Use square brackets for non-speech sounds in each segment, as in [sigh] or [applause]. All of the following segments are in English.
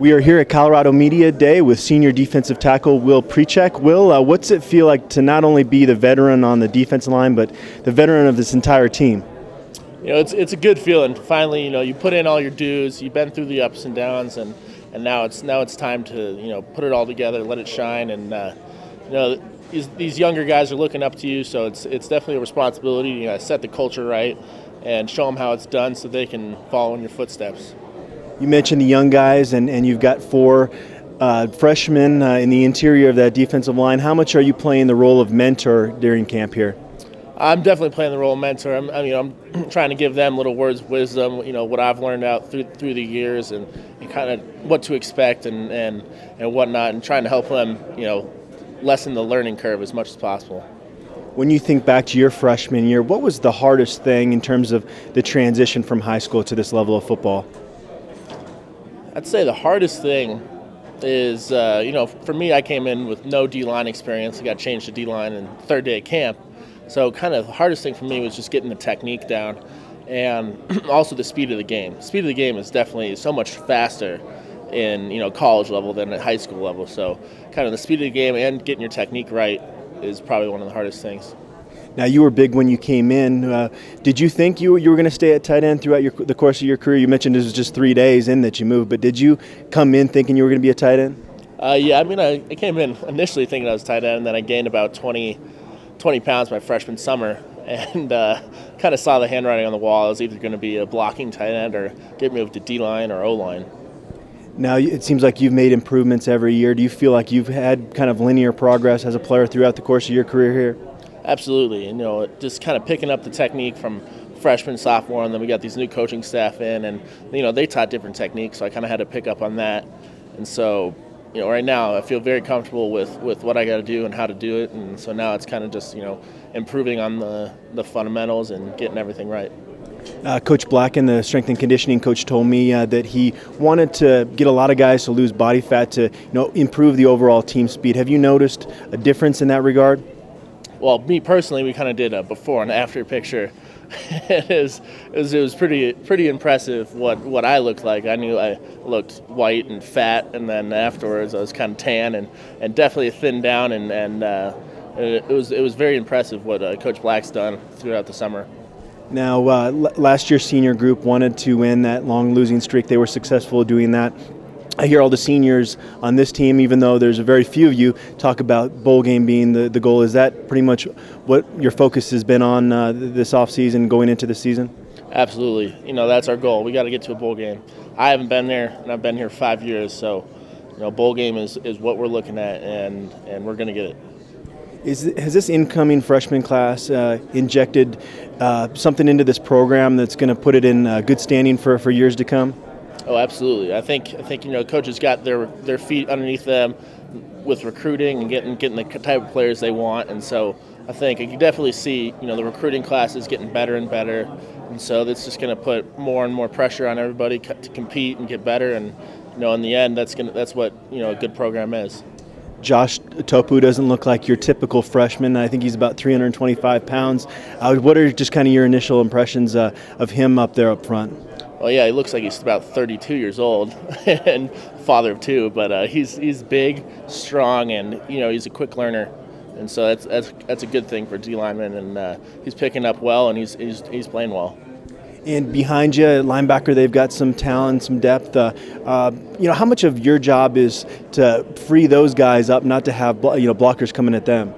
We are here at Colorado Media Day with senior defensive tackle Will Pericak. Will, uh, what's it feel like to not only be the veteran on the defensive line, but the veteran of this entire team? You know, it's, it's a good feeling. Finally, you know, you put in all your dues, you've been through the ups and downs, and, and now it's now it's time to you know put it all together, let it shine, and uh, you know these, these younger guys are looking up to you, so it's it's definitely a responsibility. You know, set the culture right and show them how it's done so they can follow in your footsteps. You mentioned the young guys, and, and you've got four uh, freshmen uh, in the interior of that defensive line. How much are you playing the role of mentor during camp here? I'm definitely playing the role of mentor. I'm, I mean, I'm [clears throat] trying to give them little words of wisdom, you know, what I've learned out through through the years and, and kind of what to expect and, and, and whatnot, and trying to help them, you know, lessen the learning curve as much as possible. When you think back to your freshman year, what was the hardest thing in terms of the transition from high school to this level of football? I'd say the hardest thing is, uh, you know, for me, I came in with no D line experience. I got changed to D line in third day of camp. So, kind of the hardest thing for me was just getting the technique down and [clears throat] also the speed of the game. Speed of the game is definitely so much faster in, you know, college level than at high school level. So, kind of the speed of the game and getting your technique right is probably one of the hardest things. Now you were big when you came in. Uh, did you think you, you were going to stay at tight end throughout your, the course of your career? You mentioned it was just three days in that you moved, but did you come in thinking you were going to be a tight end? Uh, yeah, I mean, I, I, came in initially thinking I was tight end, and then I gained about 20, 20 pounds my freshman summer, [laughs] and uh, kind of saw the handwriting on the wall. I was either going to be a blocking tight end or get moved to D line or O line. Now it seems like you've made improvements every year. Do you feel like you've had kind of linear progress as a player throughout the course of your career here? Absolutely. You know, just kind of picking up the technique from freshman, sophomore, and then we got these new coaching staff in, and you know they taught different techniques, so I kind of had to pick up on that. And so, you know, right now I feel very comfortable with with what I got to do and how to do it, and so now it's kind of just you know improving on the the fundamentals and getting everything right. Uh, coach and the strength and conditioning coach, told me uh, that he wanted to get a lot of guys to lose body fat to you know improve the overall team speed. Have you noticed a difference in that regard? Well, me personally, we kind of did a before and after picture. [laughs] it, was, it, was, it was pretty pretty impressive what, what I looked like. I knew I looked white and fat, and then afterwards I was kind of tan and, and definitely thinned down, and, and uh, it, was it was very impressive what uh, Coach Black's done throughout the summer. Now, uh, last year's senior group wanted to win that long losing streak. They were successful doing that. I hear all the seniors on this team, even though there's a very few of you, talk about bowl game being the, the goal. Is that pretty much what your focus has been on uh, this offseason going into the season? Absolutely. You know, that's our goal. We got to get to a bowl game. I haven't been there, and I've been here five years, so, you know, bowl game is, is what we're looking at, and, and we're going to get it. Is, has this incoming freshman class uh, injected uh, something into this program that's going to put it in uh, good standing for, for years to come? Oh, absolutely. I think I think you know coaches got their their feet underneath them with recruiting and getting getting the type of players they want, and so I think you definitely see you know the recruiting class is getting better and better, and so that's just going to put more and more pressure on everybody to compete and get better, and you know in the end that's going that's what you know a good program is. Josh Tupou doesn't look like your typical freshman. I think he's about 325 pounds. Uh, what are just kind of your initial impressions uh, of him up there up front? Well, yeah, he looks like he's about 32 years old [laughs] and father of two, but uh, he's he's big, strong, and you know he's a quick learner, and so that's that's, that's a good thing for D lineman, and uh, he's picking up well, and he's, he's he's playing well. And behind you, linebacker, they've got some talent, some depth. Uh, uh, you know, how much of your job is to free those guys up, not to have you know blockers coming at them?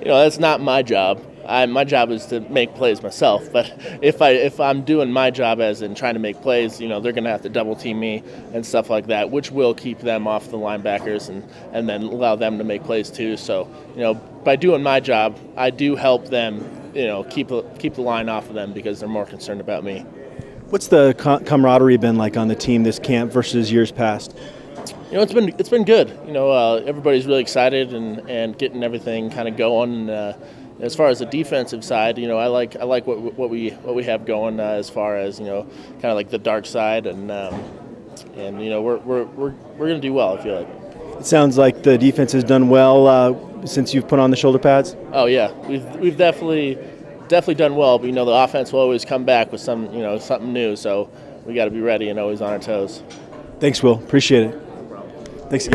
You know, that's not my job. I, my job is to make plays myself. But if I if I'm doing my job as in trying to make plays, you know, they're going to have to double team me and stuff like that, which will keep them off the linebackers and and then allow them to make plays too. So you know, by doing my job, I do help them. You know, keep keep the line off of them because they're more concerned about me. What's the camaraderie been like on the team this camp versus years past? You know, it's been it's been good. You know, uh, everybody's really excited and, and getting everything kind of going. Uh, as far as the defensive side, you know, I like I like what what we what we have going uh, as far as you know, kind of like the dark side, and um, and you know, we're we're we're, we're going to do well. I feel like. It sounds like the defense has done well uh, since you've put on the shoulder pads. Oh yeah, we've we've definitely definitely done well, but you know, the offense will always come back with some you know something new, so we got to be ready and always on our toes. Thanks, Will. Appreciate it. Thanks again.